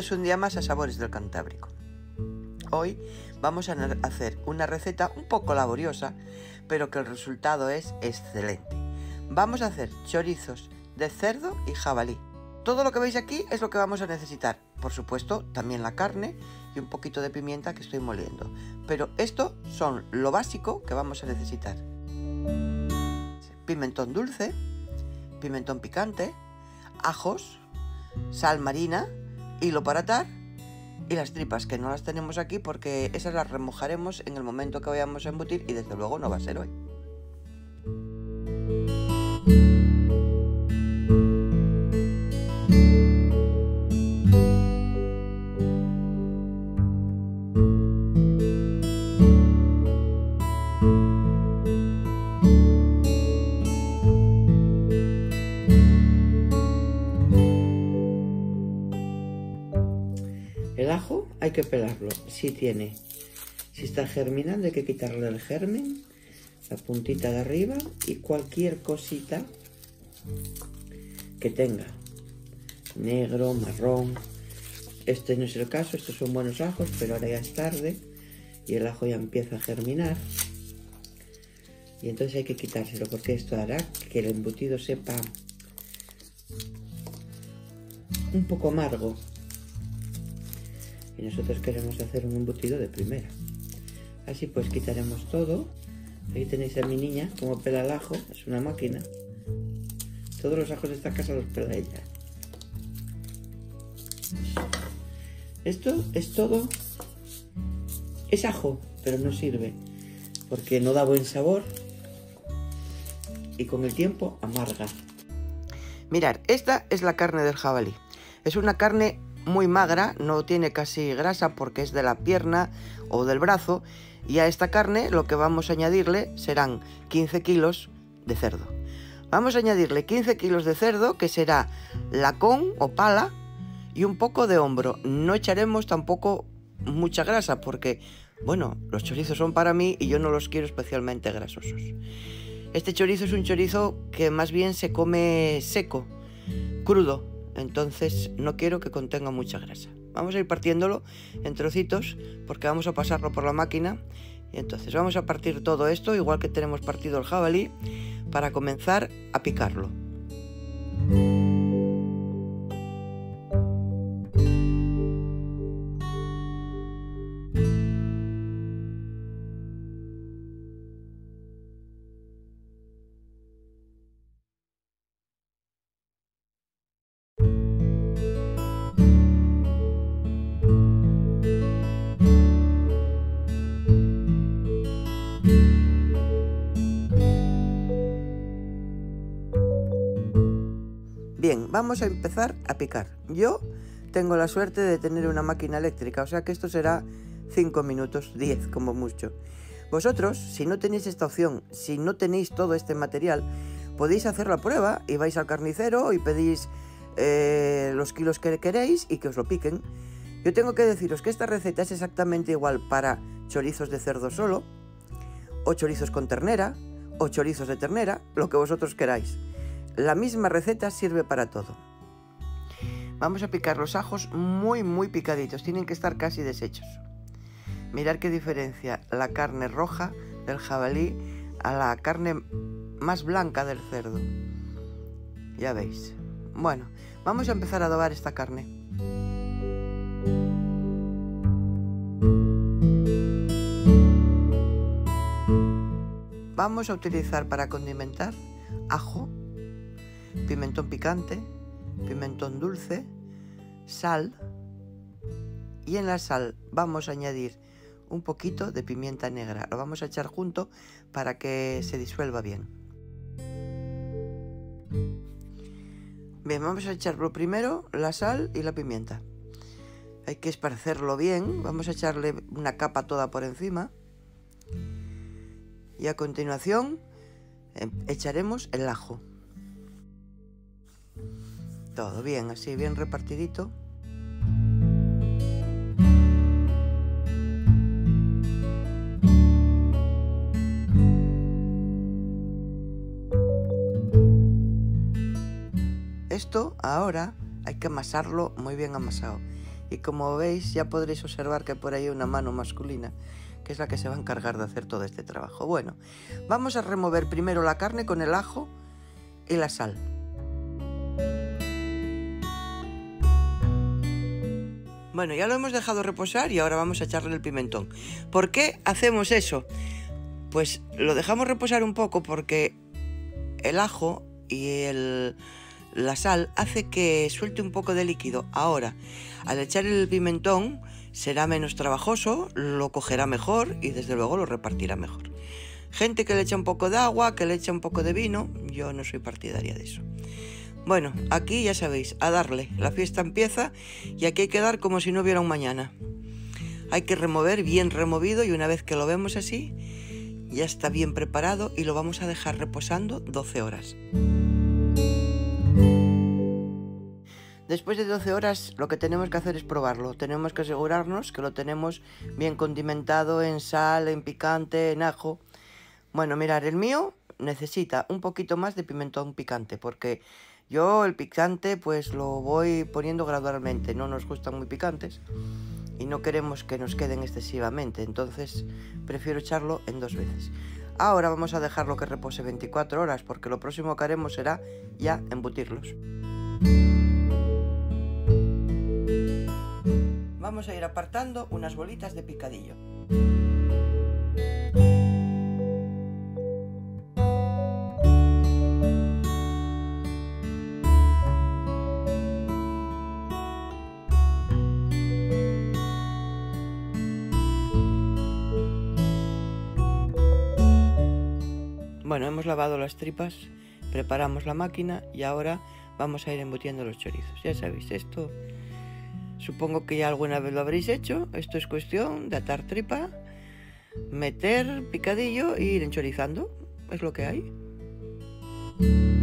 Bienvenidos un día más a Sabores del Cantábrico. Hoy vamos a hacer una receta un poco laboriosa, pero que el resultado es excelente. Vamos a hacer chorizos de cerdo y jabalí. Todo lo que veis aquí es lo que vamos a necesitar. Por supuesto, también la carne y un poquito de pimienta que estoy moliendo. Pero esto son lo básico que vamos a necesitar. Pimentón dulce, pimentón picante, ajos, sal marina, hilo para atar y las tripas que no las tenemos aquí porque esas las remojaremos en el momento que vayamos a embutir y desde luego no va a ser hoy. Hay que pelarlo. Si tiene, si está germinando hay que quitarle el germen, la puntita de arriba y cualquier cosita que tenga. Negro, marrón. Este no es el caso, estos son buenos ajos, pero ahora ya es tarde y el ajo ya empieza a germinar. Y entonces hay que quitárselo porque esto hará que el embutido sepa un poco amargo y nosotros queremos hacer un embutido de primera. Así pues quitaremos todo. Ahí tenéis a mi niña como pela el ajo, es una máquina. Todos los ajos de esta casa los pela ella. Esto es todo, es ajo, pero no sirve porque no da buen sabor y con el tiempo amarga. Mirar, esta es la carne del jabalí. Es una carne muy magra, no tiene casi grasa porque es de la pierna o del brazo y a esta carne lo que vamos a añadirle serán 15 kilos de cerdo. Vamos a añadirle 15 kilos de cerdo que será lacón o pala y un poco de hombro. No echaremos tampoco mucha grasa porque, bueno, los chorizos son para mí y yo no los quiero especialmente grasosos. Este chorizo es un chorizo que más bien se come seco, crudo, entonces no quiero que contenga mucha grasa. Vamos a ir partiéndolo en trocitos porque vamos a pasarlo por la máquina. Y entonces vamos a partir todo esto, igual que tenemos partido el jabalí, para comenzar a picarlo. Vamos a empezar a picar. Yo tengo la suerte de tener una máquina eléctrica, o sea que esto será 5 minutos, 10 como mucho. Vosotros, si no tenéis esta opción, si no tenéis todo este material, podéis hacer la prueba y vais al carnicero y pedís eh, los kilos que queréis y que os lo piquen. Yo tengo que deciros que esta receta es exactamente igual para chorizos de cerdo solo, o chorizos con ternera, o chorizos de ternera, lo que vosotros queráis. La misma receta sirve para todo. Vamos a picar los ajos muy muy picaditos, tienen que estar casi deshechos. Mirad qué diferencia la carne roja del jabalí a la carne más blanca del cerdo. Ya veis. Bueno, vamos a empezar a adobar esta carne. Vamos a utilizar para condimentar ajo pimentón picante, pimentón dulce, sal y en la sal vamos a añadir un poquito de pimienta negra. Lo vamos a echar junto para que se disuelva bien. Bien, vamos a echarlo primero la sal y la pimienta. Hay que esparcerlo bien, vamos a echarle una capa toda por encima. Y a continuación em, echaremos el ajo. Todo bien, así bien repartidito. Esto ahora hay que amasarlo muy bien amasado. Y como veis ya podréis observar que por ahí hay una mano masculina que es la que se va a encargar de hacer todo este trabajo. Bueno, vamos a remover primero la carne con el ajo y la sal. Bueno, ya lo hemos dejado reposar y ahora vamos a echarle el pimentón. ¿Por qué hacemos eso? Pues lo dejamos reposar un poco porque el ajo y la sal hace que suelte un poco de líquido. Ahora, al echar el pimentón será menos trabajoso, lo cogerá mejor y desde luego lo repartirá mejor. Gente que le echa un poco de agua, que le echa un poco de vino, yo no soy partidaria de eso. Bueno, aquí ya sabéis, a darle. La fiesta empieza y aquí hay que dar como si no hubiera un mañana. Hay que remover bien removido y una vez que lo vemos así, ya está bien preparado y lo vamos a dejar reposando 12 horas. Después de 12 horas lo que tenemos que hacer es probarlo. Tenemos que asegurarnos que lo tenemos bien condimentado en sal, en picante, en ajo. Bueno, mirar, el mío necesita un poquito más de pimentón picante porque yo el picante pues lo voy poniendo gradualmente, no nos gustan muy picantes y no queremos que nos queden excesivamente, entonces prefiero echarlo en dos veces. Ahora vamos a dejarlo que repose 24 horas porque lo próximo que haremos será ya embutirlos. Vamos a ir apartando unas bolitas de picadillo. Hemos lavado las tripas, preparamos la máquina y ahora vamos a ir embutiendo los chorizos. Ya sabéis, esto supongo que ya alguna vez lo habréis hecho. Esto es cuestión de atar tripa, meter picadillo e ir enchorizando. Es lo que hay.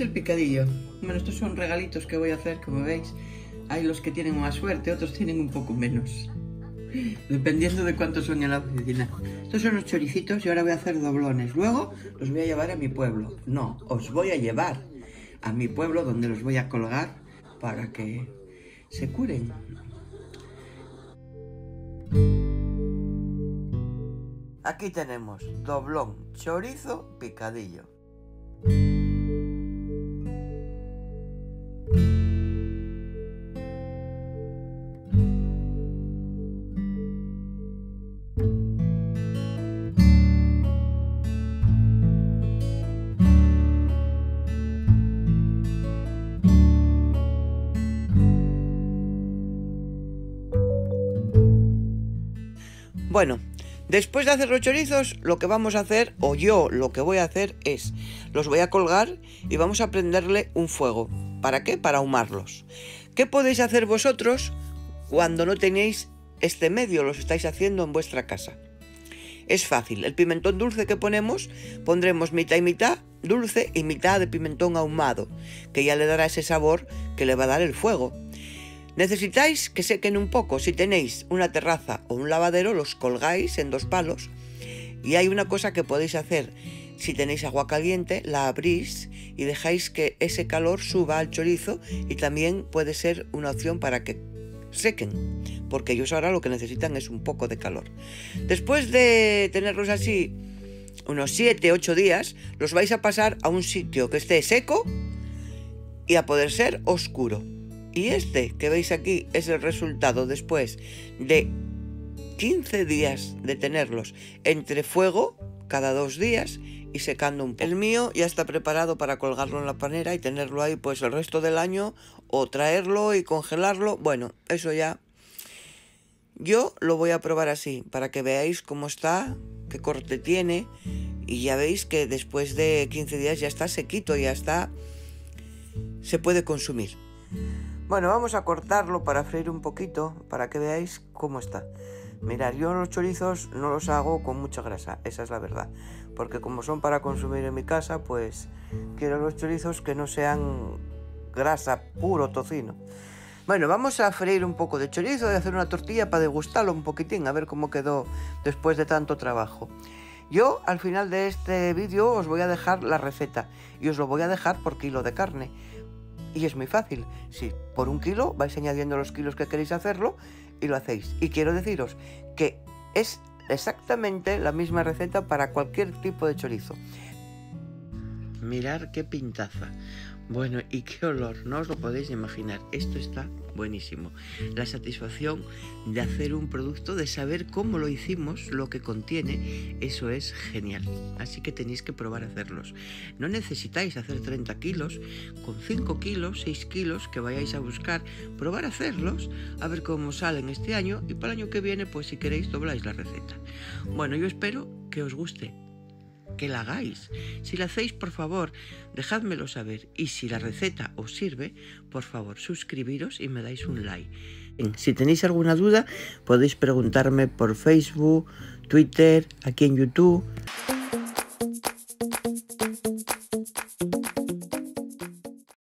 El picadillo. Bueno, estos son regalitos que voy a hacer, como veis. Hay los que tienen más suerte, otros tienen un poco menos. Dependiendo de cuántos son en la oficina. Estos son los choricitos y ahora voy a hacer doblones. Luego los voy a llevar a mi pueblo. No, os voy a llevar a mi pueblo donde los voy a colgar para que se curen. Aquí tenemos doblón, chorizo, picadillo. Bueno, después de hacer los chorizos, lo que vamos a hacer, o yo lo que voy a hacer es, los voy a colgar y vamos a prenderle un fuego. ¿Para qué? Para ahumarlos. ¿Qué podéis hacer vosotros cuando no tenéis este medio, los estáis haciendo en vuestra casa? Es fácil, el pimentón dulce que ponemos, pondremos mitad y mitad dulce y mitad de pimentón ahumado, que ya le dará ese sabor que le va a dar el fuego. Necesitáis que sequen un poco. Si tenéis una terraza o un lavadero, los colgáis en dos palos. Y hay una cosa que podéis hacer. Si tenéis agua caliente, la abrís y dejáis que ese calor suba al chorizo y también puede ser una opción para que sequen, porque ellos ahora lo que necesitan es un poco de calor. Después de tenerlos así unos 7, 8 días, los vais a pasar a un sitio que esté seco y a poder ser oscuro. Y este que veis aquí es el resultado después de 15 días de tenerlos entre fuego cada dos días y secando un poco. El mío ya está preparado para colgarlo en la panera y tenerlo ahí pues el resto del año o traerlo y congelarlo. Bueno, eso ya. Yo lo voy a probar así para que veáis cómo está, qué corte tiene y ya veis que después de 15 días ya está sequito, ya está... se puede consumir. Bueno, vamos a cortarlo para freír un poquito, para que veáis cómo está. Mirad, yo los chorizos no los hago con mucha grasa, esa es la verdad. Porque como son para consumir en mi casa, pues quiero los chorizos que no sean grasa, puro tocino. Bueno, vamos a freír un poco de chorizo y hacer una tortilla para degustarlo un poquitín, a ver cómo quedó después de tanto trabajo. Yo al final de este vídeo os voy a dejar la receta y os lo voy a dejar por kilo de carne y es muy fácil. Si por un kilo vais añadiendo los kilos que queréis hacerlo y lo hacéis. Y quiero deciros que es exactamente la misma receta para cualquier tipo de chorizo. Mirar qué pintaza. Bueno, y qué olor, no os lo podéis imaginar. Esto está buenísimo. La satisfacción de hacer un producto, de saber cómo lo hicimos, lo que contiene, eso es genial. Así que tenéis que probar a hacerlos. No necesitáis hacer 30 kilos, con 5 kilos, 6 kilos que vayáis a buscar, probar a hacerlos, a ver cómo salen este año y para el año que viene, pues si queréis, dobláis la receta. Bueno, yo espero que os guste que la hagáis. Si la hacéis, por favor, dejádmelo saber. Y si la receta os sirve, por favor, suscribiros y me dais un like. Si tenéis alguna duda, podéis preguntarme por Facebook, Twitter, aquí en YouTube.